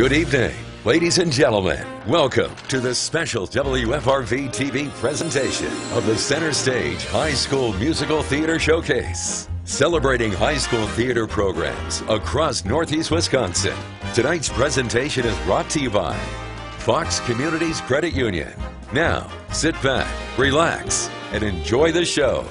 Good evening, ladies and gentlemen. Welcome to the special WFRV TV presentation of the Center Stage High School Musical Theater Showcase, celebrating high school theater programs across Northeast Wisconsin. Tonight's presentation is brought to you by Fox Communities Credit Union. Now, sit back, relax, and enjoy the show.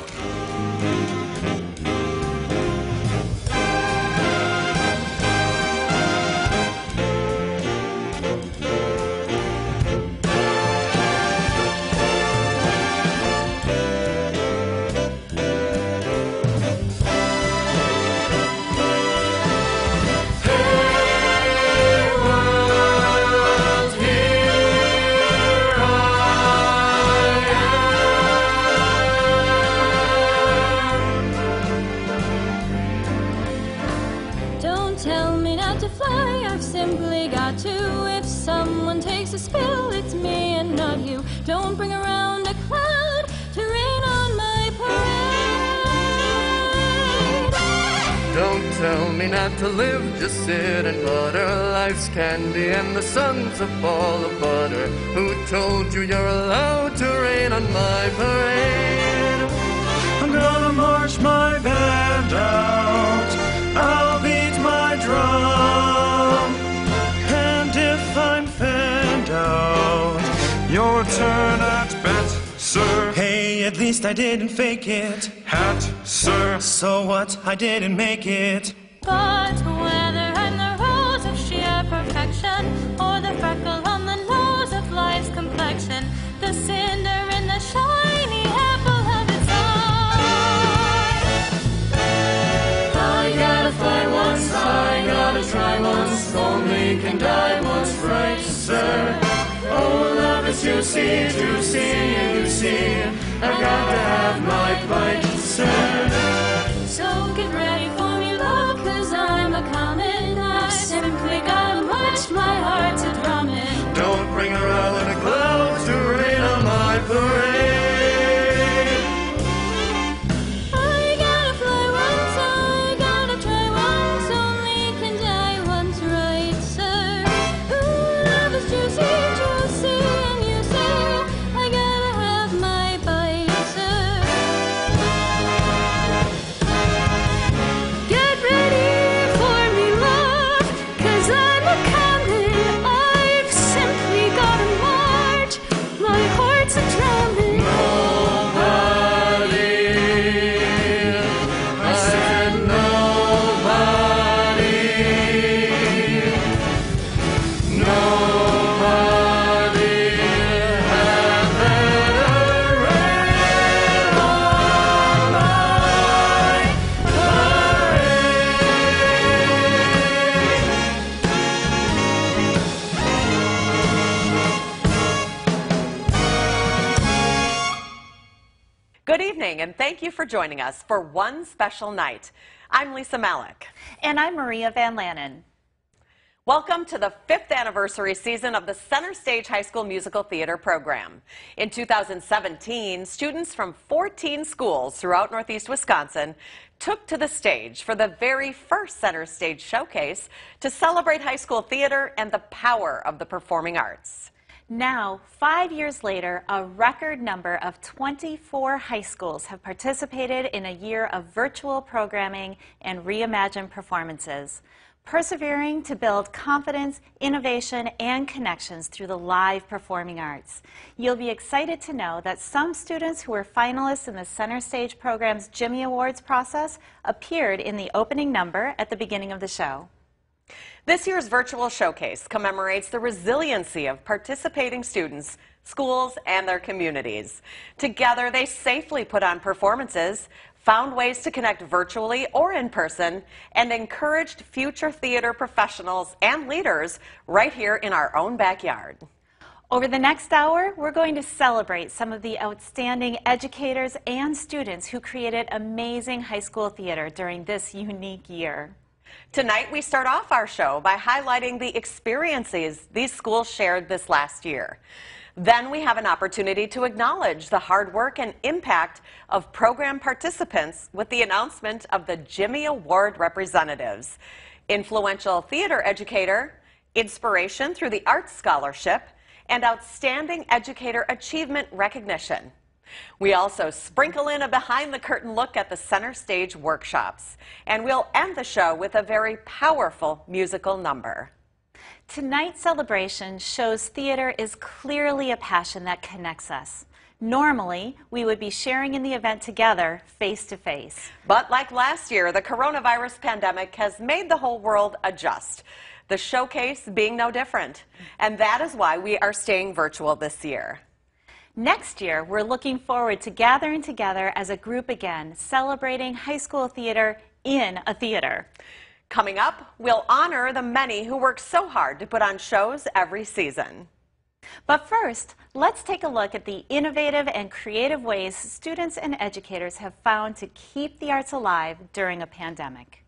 Someone spill, it's me and not you. Don't bring around a cloud to rain on my parade. Don't tell me not to live, just sit and butter life's candy and the sun's a ball of butter. Who told you you're allowed to rain on my parade? I'm gonna march my band out. I'll beat my drum. Your turn at bat, sir. Hey, at least I didn't fake it. Hat, sir. So what? I didn't make it. But whether I'm the rose of sheer perfection or the freckle on the nose of life's complexion, the cinder in the shiny apple of its eye. I gotta fly once, I gotta try once, only can die once, right, sir? Oh, love is juicy, juicy, you see. I've got to have my bite, sir. So get ready for me, love, cause I'm a comet. I simply gotta watch my heart to drum. Don't bring around in a cloud thank you for joining us for one special night. I'm Lisa Malik. And I'm Maria Van Lannen. Welcome to the fifth anniversary season of the Center Stage High School Musical Theater program. In 2017, students from 14 schools throughout Northeast Wisconsin took to the stage for the very first Center Stage showcase to celebrate high school theater and the power of the performing arts. Now, five years later, a record number of 24 high schools have participated in a year of virtual programming and reimagined performances, persevering to build confidence, innovation, and connections through the live performing arts. You'll be excited to know that some students who were finalists in the Center Stage program's Jimmy Awards process appeared in the opening number at the beginning of the show. This year's virtual showcase commemorates the resiliency of participating students, schools, and their communities. Together, they safely put on performances, found ways to connect virtually or in person, and encouraged future theater professionals and leaders right here in our own backyard. Over the next hour, we're going to celebrate some of the outstanding educators and students who created amazing high school theater during this unique year. Tonight, we start off our show by highlighting the experiences these schools shared this last year. Then we have an opportunity to acknowledge the hard work and impact of program participants with the announcement of the Jimmy Award representatives. Influential theater educator inspiration through the Arts Scholarship, and Outstanding Educator Achievement Recognition. We also sprinkle in a behind the curtain look at the center stage workshops. And we'll end the show with a very powerful musical number. Tonight's celebration shows theater is clearly a passion that connects us. Normally, we would be sharing in the event together, face to face. But like last year, the coronavirus pandemic has made the whole world adjust. The showcase being no different. And that is why we are staying virtual this year. Next year, we're looking forward to gathering together as a group again, celebrating high school theater in a theater. Coming up, we'll honor the many who work so hard to put on shows every season. But first, let's take a look at the innovative and creative ways students and educators have found to keep the arts alive during a pandemic.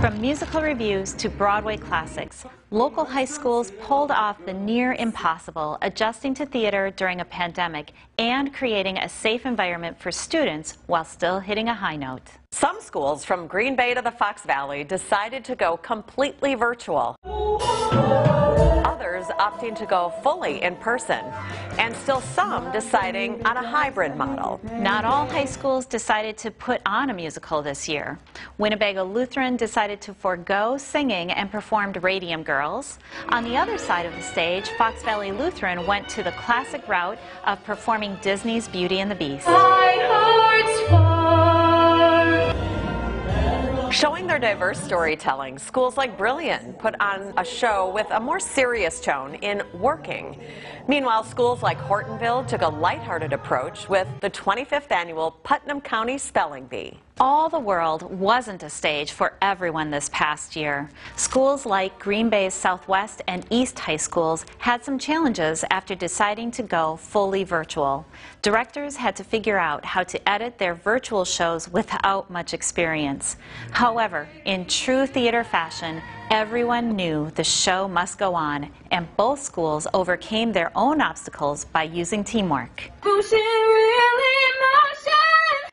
From musical reviews to Broadway classics, local high schools pulled off the near impossible, adjusting to theater during a pandemic and creating a safe environment for students while still hitting a high note. Some schools from Green Bay to the Fox Valley decided to go completely virtual. Others opting to go fully in person, and still some deciding on a hybrid model. Not all high schools decided to put on a musical this year. Winnebago Lutheran decided to forego singing and performed Radium Girls. On the other side of the stage, Fox Valley Lutheran went to the classic route of performing Disney's Beauty and the Beast. Showing their diverse storytelling, schools like Brillion put on a show with a more serious tone in Working. Meanwhile, schools like Hortonville took a lighthearted approach with the 25th annual Putnam County Spelling Bee. All the world wasn't a stage for everyone this past year. Schools like Green Bay's Southwest and East High Schools had some challenges after deciding to go fully virtual. Directors had to figure out how to edit their virtual shows without much experience. However, in true theater fashion, everyone knew the show must go on, and both schools overcame their own obstacles by using teamwork.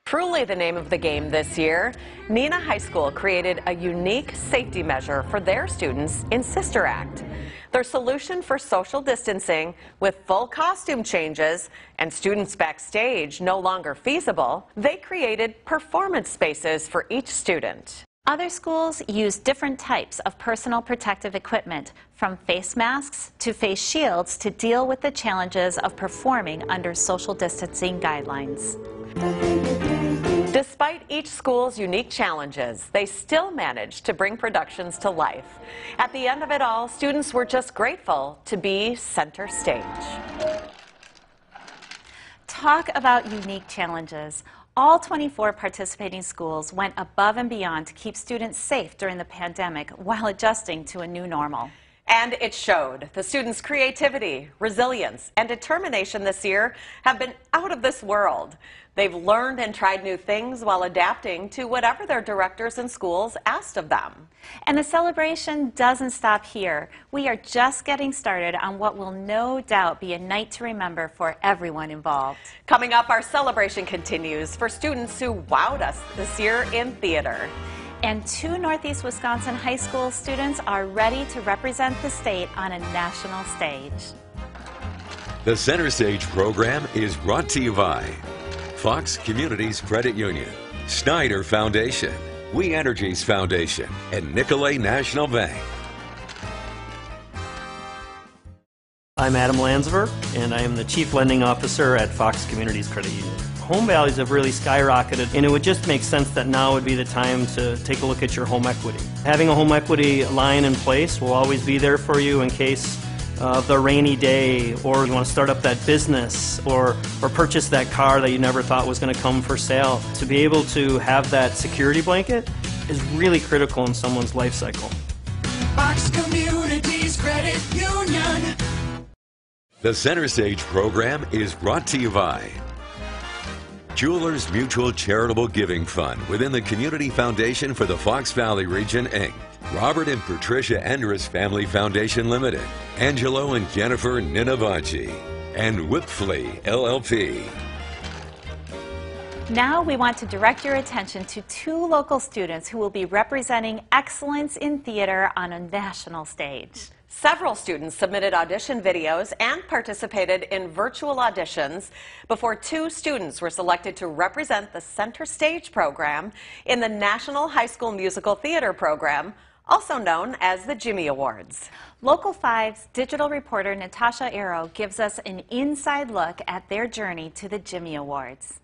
Truly the name of the game this year, Neenah High School created a unique safety measure for their students in Sister Act. Their solution for social distancing with full costume changes and students backstage no longer feasible, they created performance spaces for each student. Other schools use different types of personal protective equipment, from face masks to face shields, to deal with the challenges of performing under social distancing guidelines. Despite each school's unique challenges, they still managed to bring productions to life. At the end of it all, students were just grateful to be center stage. Talk about unique challenges. All 24 participating schools went above and beyond to keep students safe during the pandemic while adjusting to a new normal. And it showed. The students' creativity, resilience, and determination this year have been out of this world. They've learned and tried new things while adapting to whatever their directors and schools asked of them. And the celebration doesn't stop here. We are just getting started on what will no doubt be a night to remember for everyone involved. Coming up, our celebration continues for students who wowed us this year in theater. And two Northeast Wisconsin high school students are ready to represent the state on a national stage. The Center Stage program is brought to you by Fox Communities Credit Union, Snyder Foundation, We Energies Foundation, and Nicolet National Bank. I'm Adam Landsver, and I am the Chief Lending Officer at Fox Communities Credit Union. Home values have really skyrocketed, and it would just make sense that now would be the time to take a look at your home equity. Having a home equity line in place will always be there for you in case of the rainy day, or you want to start up that business, or, or purchase that car that you never thought was going to come for sale. To be able to have that security blanket is really critical in someone's life cycle. Fox Communities Credit Union. The Center Stage program is brought to you by Jewelers Mutual Charitable Giving Fund within the Community Foundation for the Fox Valley Region, Inc. Robert and Patricia Endres Family Foundation Limited, Angelo and Jennifer Ninivaggi, and Wipfli LLP. Now we want to direct your attention to two local students who will be representing excellence in theater on a national stage. Several students submitted audition videos and participated in virtual auditions before two students were selected to represent the Center Stage program in the National High School Musical Theater program, also known as the Jimmy Awards. Local 5's digital reporter Natasha Arrow gives us an inside look at their journey to the Jimmy Awards.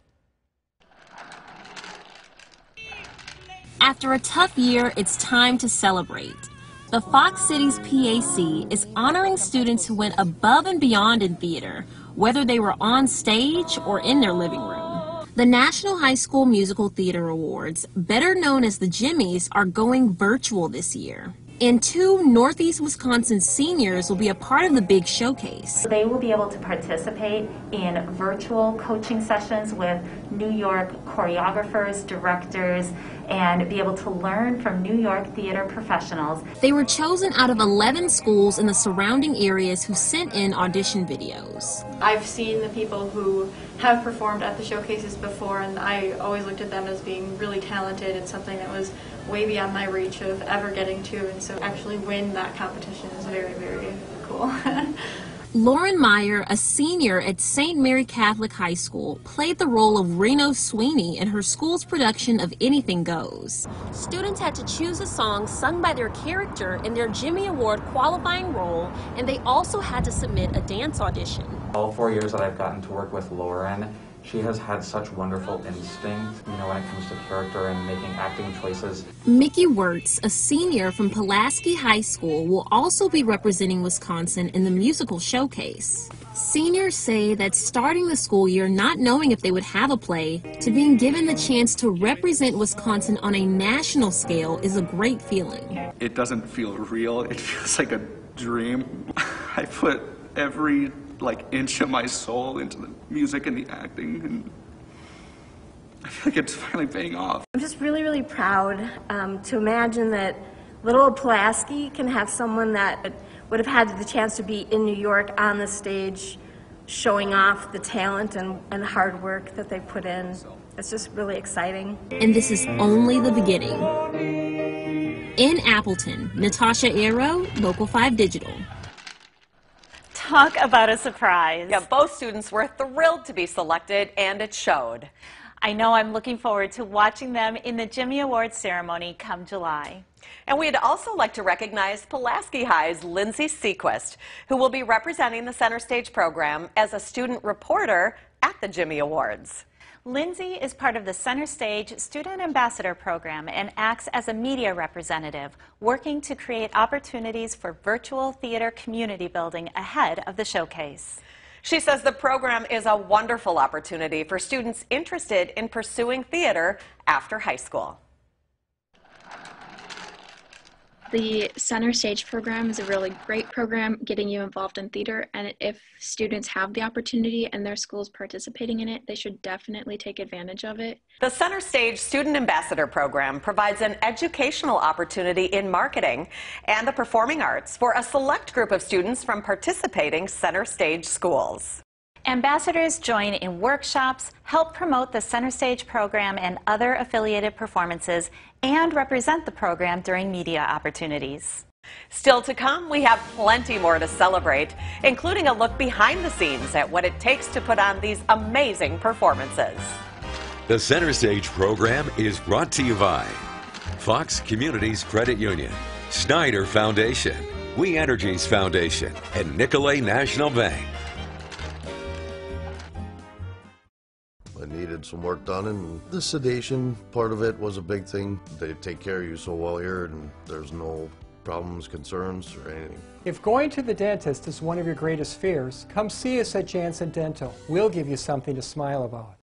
After a tough year, it's time to celebrate. The Fox Cities PAC is honoring students who went above and beyond in theater, whether they were on stage or in their living room. The National High School Musical Theater Awards, better known as the Jimmies, are going virtual this year. And two Northeast Wisconsin seniors will be a part of the big showcase. They will be able to participate in virtual coaching sessions with New York choreographers, directors, and be able to learn from New York theater professionals. They were chosen out of 11 schools in the surrounding areas who sent in audition videos. I've seen the people who have performed at the showcases before, and I always looked at them as being really talented and something that was way beyond my reach of ever getting to. And so, actually, win that competition is very, very cool. Lauren Meyer, a senior at St. Mary Catholic High School, played the role of Reno Sweeney in her school's production of Anything Goes. Students had to choose a song sung by their character in their Jimmy Award qualifying role, and they also had to submit a dance audition. All four years that I've gotten to work with Lauren, she has had such wonderful instinct, you know, when it comes to character and making acting choices. Mickey Wirtz, a senior from Pulaski High School, will also be representing Wisconsin in the musical showcase. Seniors say that starting the school year not knowing if they would have a play to being given the chance to represent Wisconsin on a national scale is a great feeling. It doesn't feel real. It feels like a dream. I put every like inch of my soul into the music and the acting and I feel like it's finally paying off. I'm just really, really proud um, to imagine that little Pulaski can have someone that would have had the chance to be in New York on the stage showing off the talent and, and hard work that they put in. It's just really exciting. And this is only the beginning. In Appleton, Natasha Arrow, Local 5 Digital. Talk about a surprise. Yeah, both students were thrilled to be selected, and it showed. I know I'm looking forward to watching them in the Jimmy Awards ceremony come July. And we'd also like to recognize Pulaski High's Lindsay Sequist, who will be representing the Center Stage program as a student reporter at the Jimmy Awards. Lindsay is part of the Center Stage Student Ambassador Program and acts as a media representative, working to create opportunities for virtual theater community building ahead of the showcase. She says the program is a wonderful opportunity for students interested in pursuing theater after high school. The Center Stage program is a really great program getting you involved in theater, and if students have the opportunity and their schools participating in it, they should definitely take advantage of it. The Center Stage Student Ambassador Program provides an educational opportunity in marketing and the performing arts for a select group of students from participating Center Stage schools. Ambassadors join in workshops, help promote the Center Stage program and other affiliated performances, and represent the program during media opportunities. Still to come, we have plenty more to celebrate, including a look behind the scenes at what it takes to put on these amazing performances. The Center Stage program is brought to you by Fox Communities Credit Union, Snyder Foundation, We Energies Foundation, and Nicolet National Bank. I needed some work done, and the sedation part of it was a big thing. They take care of you so well here, and there's no problems, concerns, or anything. If going to the dentist is one of your greatest fears, come see us at Janssen Dental. We'll give you something to smile about.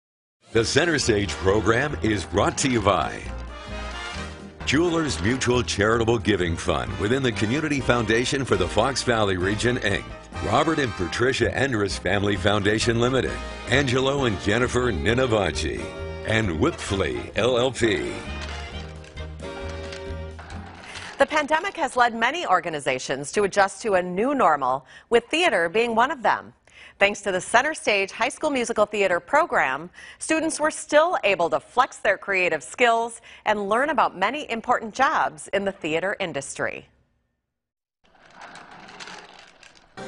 The Center Stage program is brought to you by Jewelers Mutual Charitable Giving Fund within the Community Foundation for the Fox Valley Region, Inc. Robert and Patricia Endress Family Foundation Limited, Angelo and Jennifer Ninivaggi, and Wipfli LLP. The pandemic has led many organizations to adjust to a new normal, with theater being one of them. Thanks to the Center Stage High School Musical Theater program, students were still able to flex their creative skills and learn about many important jobs in the theater industry.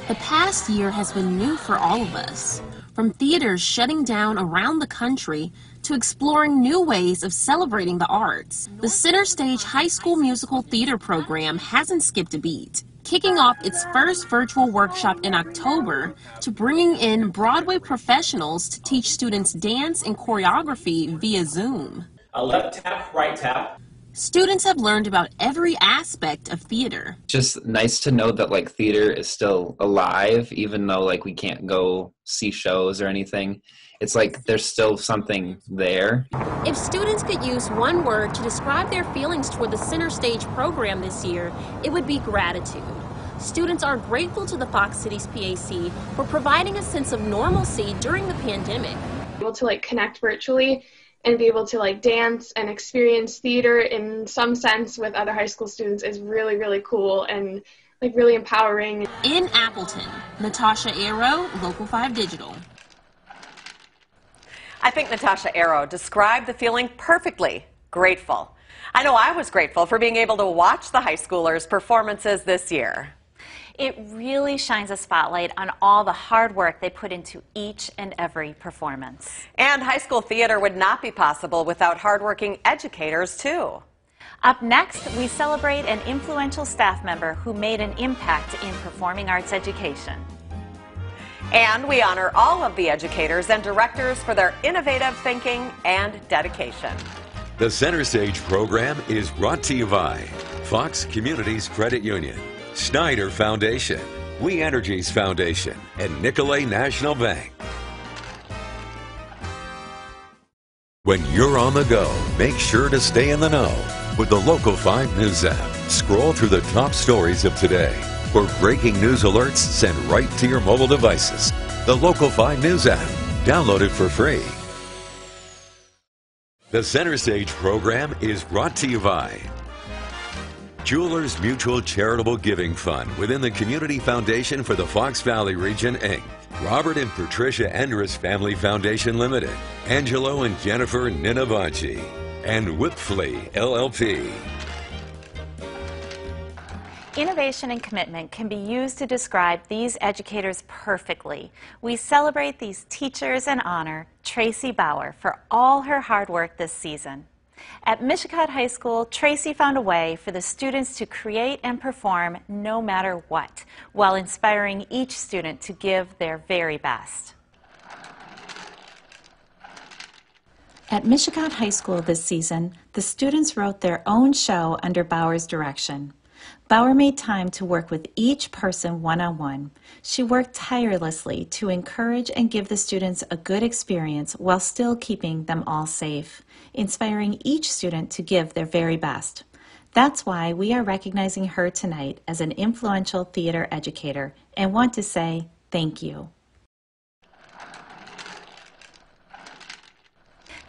The past year has been new for all of us. From theaters shutting down around the country to exploring new ways of celebrating the arts, the Center Stage High School Musical Theater program hasn't skipped a beat. Kicking off its first virtual workshop in October to bringing in Broadway professionals to teach students dance and choreography via Zoom. A left tap, right tap. Students have learned about every aspect of theater. just nice to know that like theater is still alive even though like we can't go see shows or anything it's like there's still something there If students could use one word to describe their feelings toward the Center Stage program this year, it would be gratitude. Students are grateful to the Fox Cities PAC for providing a sense of normalcy during the pandemic. able to like connect virtually and be able to like dance and experience theater in some sense with other high school students is really really cool and like really empowering In Appleton, Natasha Arrow, Local 5 Digital. I think Natasha Arrow described the feeling perfectly grateful. I know I was grateful for being able to watch the high schoolers' performances this year. It really shines a spotlight on all the hard work they put into each and every performance. And high school theater would not be possible without hardworking educators, too. Up next, we celebrate an influential staff member who made an impact in performing arts education. And we honor all of the educators and directors for their innovative thinking and dedication. The Center Stage program is brought to you by Fox Communities Credit Union, Schneider Foundation, We Energies Foundation, and Nicolet National Bank. When you're on the go, make sure to stay in the know with the Local 5 News app. Scroll through the top stories of today. For breaking news alerts sent right to your mobile devices, the Local 5 News app. Download it for free. The Center Stage program is brought to you by Jewelers Mutual Charitable Giving Fund within the Community Foundation for the Fox Valley Region, Inc. Robert and Patricia Endress Family Foundation Limited, Angelo and Jennifer Ninivaggi, and Wipfli LLP. Innovation and commitment can be used to describe these educators perfectly. We celebrate these teachers and honor Tracy Bauer for all her hard work this season. At Mishicot High School, Tracy found a way for the students to create and perform no matter what, while inspiring each student to give their very best. At Mishicot High School this season, the students wrote their own show under Bauer's direction. Bauer made time to work with each person one on one. She worked tirelessly to encourage and give the students a good experience while still keeping them all safe, inspiring each student to give their very best. That's why we are recognizing her tonight as an influential theater educator and want to say thank you.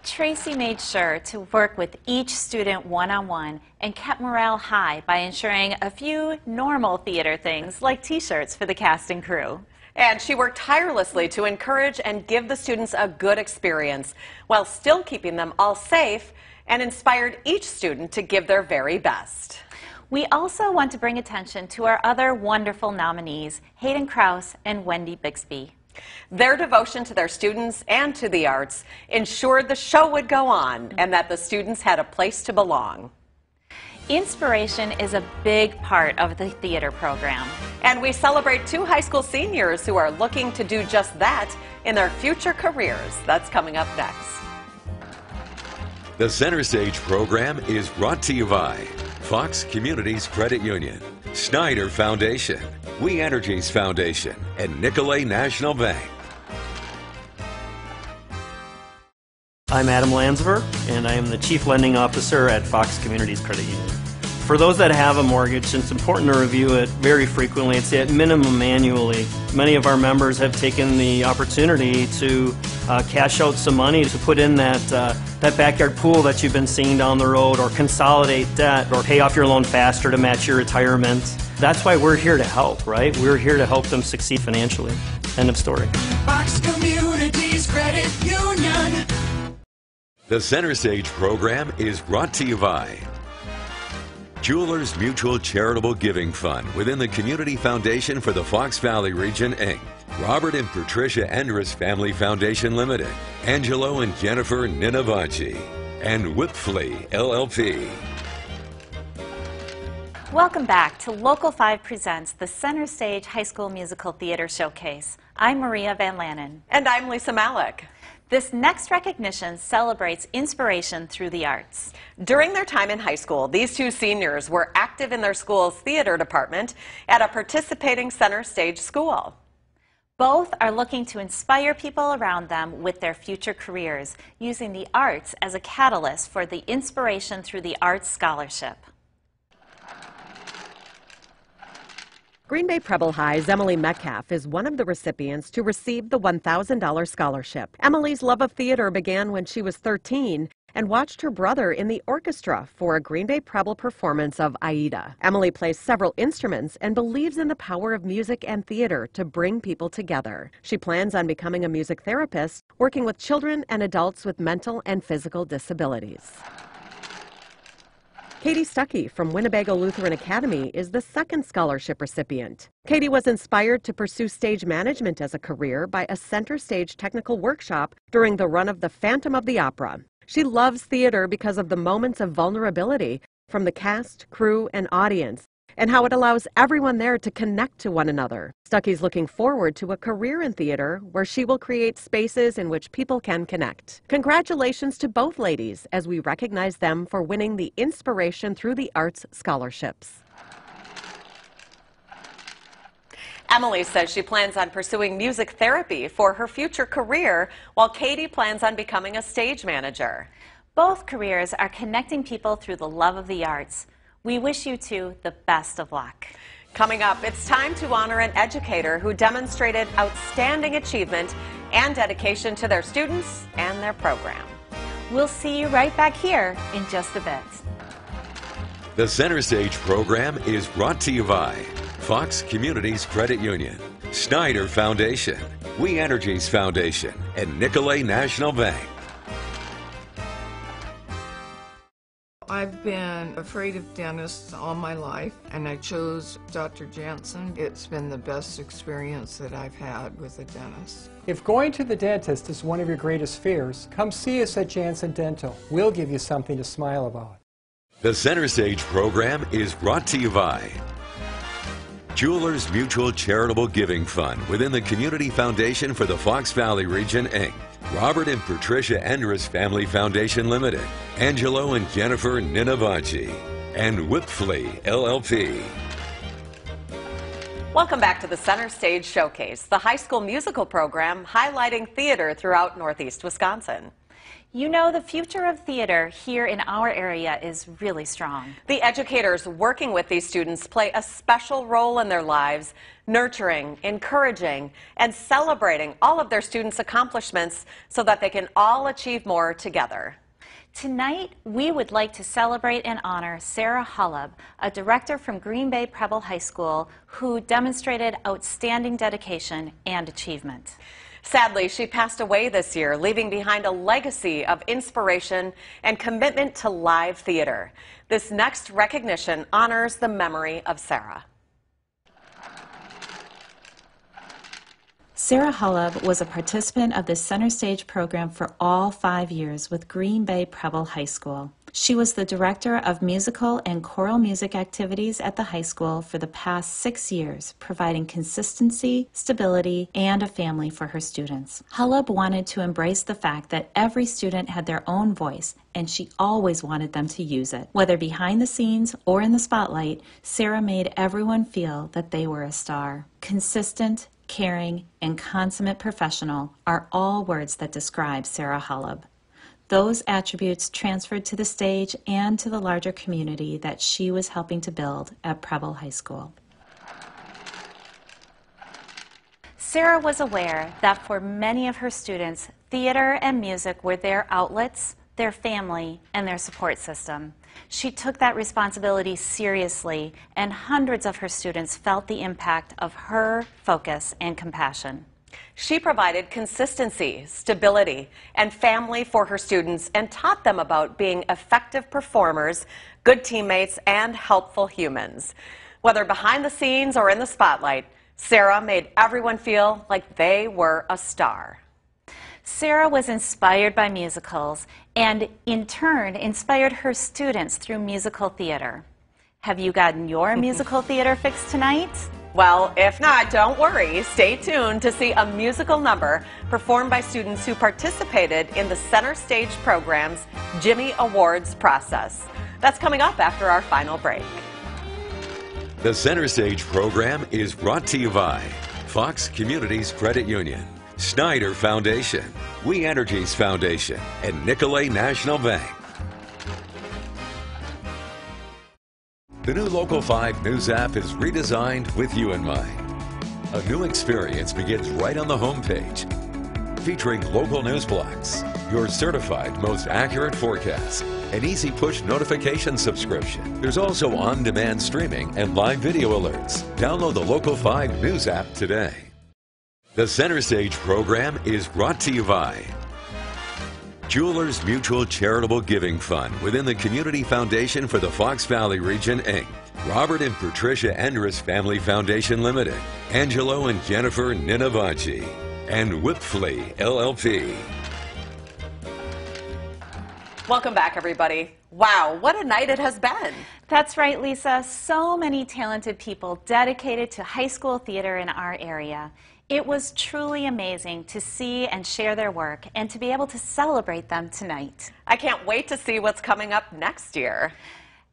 Tracy made sure to work with each student one on one and kept morale high by ensuring a few normal theater things like t shirts for the cast and crew. And she worked tirelessly to encourage and give the students a good experience while still keeping them all safe and inspired each student to give their very best. We also want to bring attention to our other wonderful nominees, Hayden Kraus and Wendy Bixby. Their devotion to their students and to the arts ensured the show would go on and that the students had a place to belong. Inspiration is a big part of the theater program. And we celebrate two high school seniors who are looking to do just that in their future careers. That's coming up next. The Center Stage program is brought to you by Fox Communities Credit Union, Schneider Foundation, We Energies Foundation, and Nicolet National Bank. I'm Adam Landsver, and I am the Chief Lending Officer at Fox Communities Credit Union. For those that have a mortgage, it's important to review it very frequently. It's at minimum annually. Many of our members have taken the opportunity to uh, cash out some money to put in that uh, that backyard pool that you've been seeing down the road, or consolidate debt, or pay off your loan faster to match your retirement. That's why we're here to help, right? We're here to help them succeed financially. End of story. Fox Communities Credit Union. The Center Stage program is brought to you by Jewelers Mutual Charitable Giving Fund within the Community Foundation for the Fox Valley Region, Inc. Robert and Patricia Endress Family Foundation Limited, Angelo and Jennifer Ninivaggi, and Wipfli LLP. Welcome back to Local 5 Presents the Center Stage High School Musical Theater Showcase. I'm Maria Van Lannen. And I'm Lisa Malik. This next recognition celebrates inspiration through the arts. During their time in high school, these two seniors were active in their school's theater department at a participating center stage school. Both are looking to inspire people around them with their future careers, using the arts as a catalyst for the Inspiration Through the Arts Scholarship. Green Bay Preble High's Emily Metcalf is one of the recipients to receive the $1,000 scholarship. Emily's love of theater began when she was 13 and watched her brother in the orchestra for a Green Bay Preble performance of Aida. Emily plays several instruments and believes in the power of music and theater to bring people together. She plans on becoming a music therapist, working with children and adults with mental and physical disabilities. Katie Stuckey from Winnebago Lutheran Academy is the second scholarship recipient. Katie was inspired to pursue stage management as a career by a center stage technical workshop during the run of The Phantom of the Opera. She loves theater because of the moments of vulnerability from the cast, crew, and audience, and how it allows everyone there to connect to one another. Stuckey's looking forward to a career in theater where she will create spaces in which people can connect. Congratulations to both ladies as we recognize them for winning the Inspiration Through the Arts scholarships. Emily says she plans on pursuing music therapy for her future career, while Katie plans on becoming a stage manager. Both careers are connecting people through the love of the arts. We wish you two the best of luck. Coming up, it's time to honor an educator who demonstrated outstanding achievement and dedication to their students and their program. We'll see you right back here in just a bit. The Center Stage program is brought to you by Fox Communities Credit Union, Snyder Foundation, We Energies Foundation, and Nicolet National Bank. I've been afraid of dentists all my life, and I chose Dr. Jansen. It's been the best experience that I've had with a dentist. If going to the dentist is one of your greatest fears, come see us at Jansen Dental. We'll give you something to smile about. The Center Stage program is brought to you by Jewelers Mutual Charitable Giving Fund within the Community Foundation for the Fox Valley Region, Inc. Robert and Patricia Endress Family Foundation Limited, Angelo and Jennifer Ninivaggi, and Wipfli LLP. Welcome back to the Center Stage Showcase, the high school musical program highlighting theater throughout Northeast Wisconsin. You know, the future of theater here in our area is really strong. The educators working with these students play a special role in their lives, nurturing, encouraging, and celebrating all of their students' accomplishments so that they can all achieve more together. Tonight, we would like to celebrate and honor Sarah Hullab, a director from Green Bay Preble High School who demonstrated outstanding dedication and achievement. Sadly, she passed away this year, leaving behind a legacy of inspiration and commitment to live theater. This next recognition honors the memory of Sarah. Sarah Hullab was a participant of the Center Stage program for all five years with Green Bay Preble High School. She was the director of musical and choral music activities at the high school for the past six years, providing consistency, stability, and a family for her students. Hullab wanted to embrace the fact that every student had their own voice, and she always wanted them to use it. Whether behind the scenes or in the spotlight, Sarah made everyone feel that they were a star. Consistent, caring, and consummate professional are all words that describe Sarah Hullab. Those attributes transferred to the stage and to the larger community that she was helping to build at Preble High School. Sarah was aware that for many of her students, theater and music were their outlets, their family, and their support system. She took that responsibility seriously, and hundreds of her students felt the impact of her focus and compassion. She provided consistency, stability, and family for her students and taught them about being effective performers, good teammates, and helpful humans. Whether behind the scenes or in the spotlight, Sarah made everyone feel like they were a star. Sarah was inspired by musicals and, in turn, inspired her students through musical theater. Have you gotten your musical theater fix tonight? Well, if not, don't worry. Stay tuned to see a musical number performed by students who participated in the Center Stage program's Jimmy Awards process. That's coming up after our final break. The Center Stage program is brought to you by Fox Communities Credit Union, Snyder Foundation, We Energies Foundation, and Nicolet National Bank. The new Local 5 News app is redesigned with you in mind. A new experience begins right on the homepage, featuring local news blocks, your certified most accurate forecast, an easy push notification subscription. There's also on-demand streaming and live video alerts. Download the Local 5 News app today. The Center Stage program is brought to you by Jewelers Mutual Charitable Giving Fund within the Community Foundation for the Fox Valley Region, Inc. Robert and Patricia Endress Family Foundation Limited, Angelo and Jennifer Ninivaggi, and Wipfli LLP. Welcome back, everybody. Wow, what a night it has been. That's right, Lisa. So many talented people dedicated to high school theater in our area. It was truly amazing to see and share their work and to be able to celebrate them tonight. I can't wait to see what's coming up next year.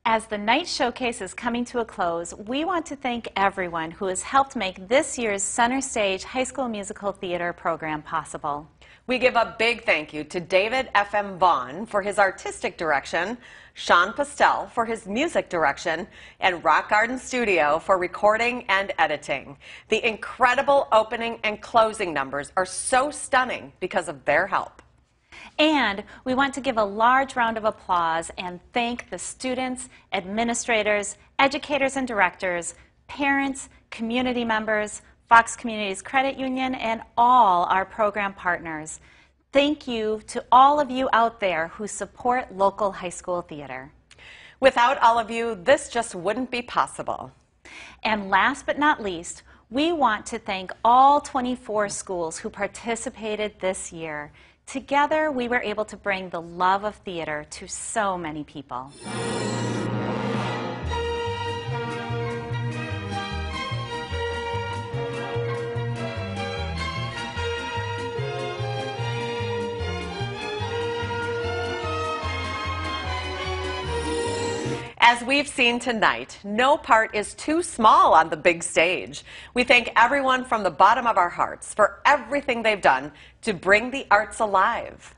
As the night showcase is coming to a close, we want to thank everyone who has helped make this year's Center Stage High School Musical Theater program possible. We give a big thank you to David F.M. Vaughn for his artistic direction, Sean Pastel for his music direction, and Rock Garden Studio for recording and editing. The incredible opening and closing numbers are so stunning because of their help. And we want to give a large round of applause and thank the students, administrators, educators and directors, parents, community members, Fox Communities Credit Union, and all our program partners. Thank you to all of you out there who support local high school theater. Without all of you, this just wouldn't be possible. And last but not least, we want to thank all 24 schools who participated this year. Together, we were able to bring the love of theater to so many people. As we've seen tonight, no part is too small on the big stage. We thank everyone from the bottom of our hearts for everything they've done to bring the arts alive.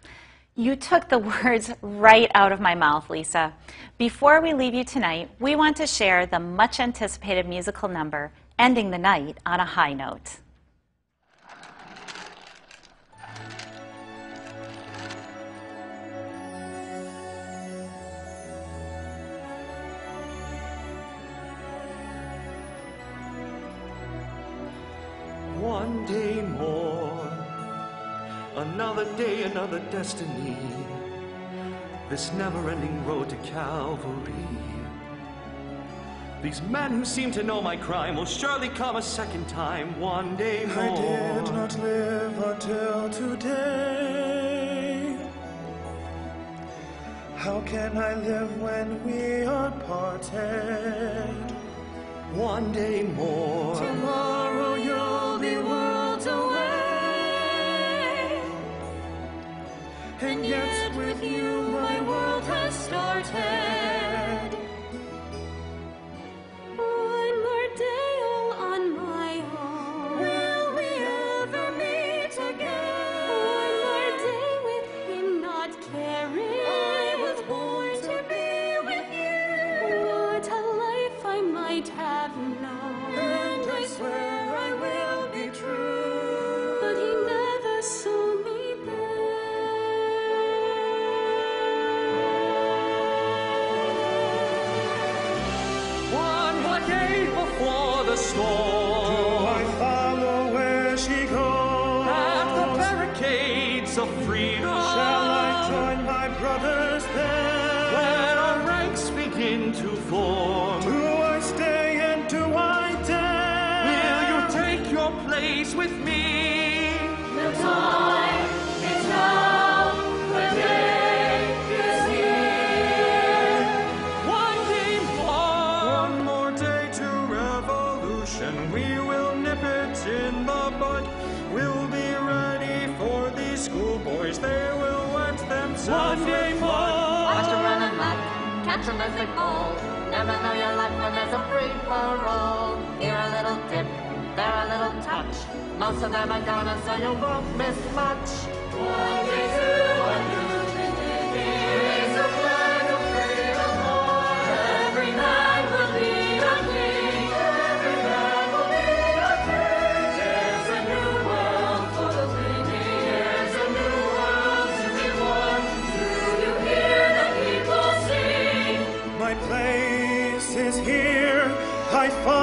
You took the words right out of my mouth, Lisa. Before we leave you tonight, we want to share the much anticipated musical number, ending the night on a high note. One day more, another day, another destiny. This never ending road to Calvary. These men who seem to know my crime will surely come a second time, one day more. I did not live until today. How can I live when we are parted? One day more. Tomorrow Yet with you my world has started. Place with me. The time is now, the day is here. One day more. One more day to revolution. We will nip it in the bud. We'll be ready for these schoolboys. They will wet themselves. One day more. Watch them run amok, catch them as they fall. Never know your luck when there's a free for all. Here a little tip, there a little touch. Most of them are gonna, so you won't miss much. One day. Every man will be a king. Every man will be a king. A new world for the a new world to be won. Do you hear the people sing? My place is here. I fight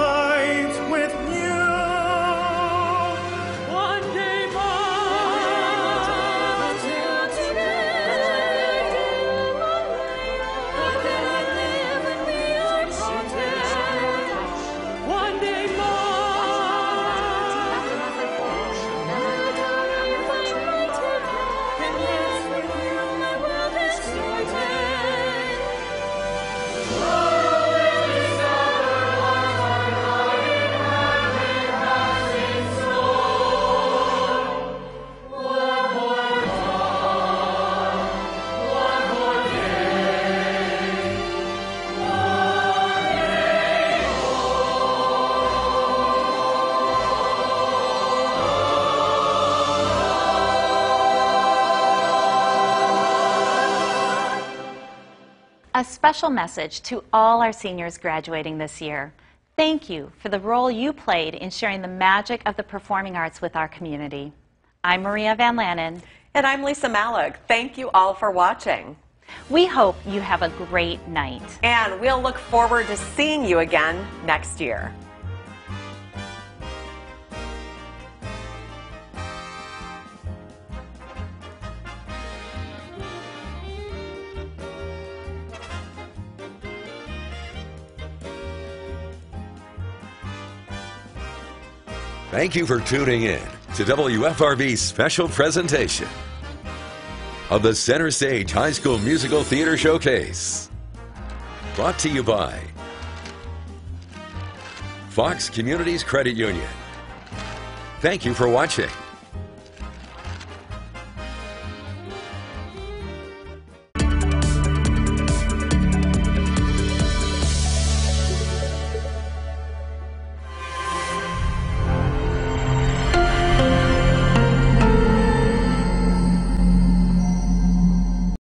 A special message to all our seniors graduating this year. Thank you for the role you played in sharing the magic of the performing arts with our community. I'm Maria Van Lannen. And I'm Lisa Malik. Thank you all for watching. We hope you have a great night. And we'll look forward to seeing you again next year. Thank you for tuning in to WFRV's special presentation of the Center Stage High School Musical Theater Showcase. Brought to you by Fox Communities Credit Union. Thank you for watching.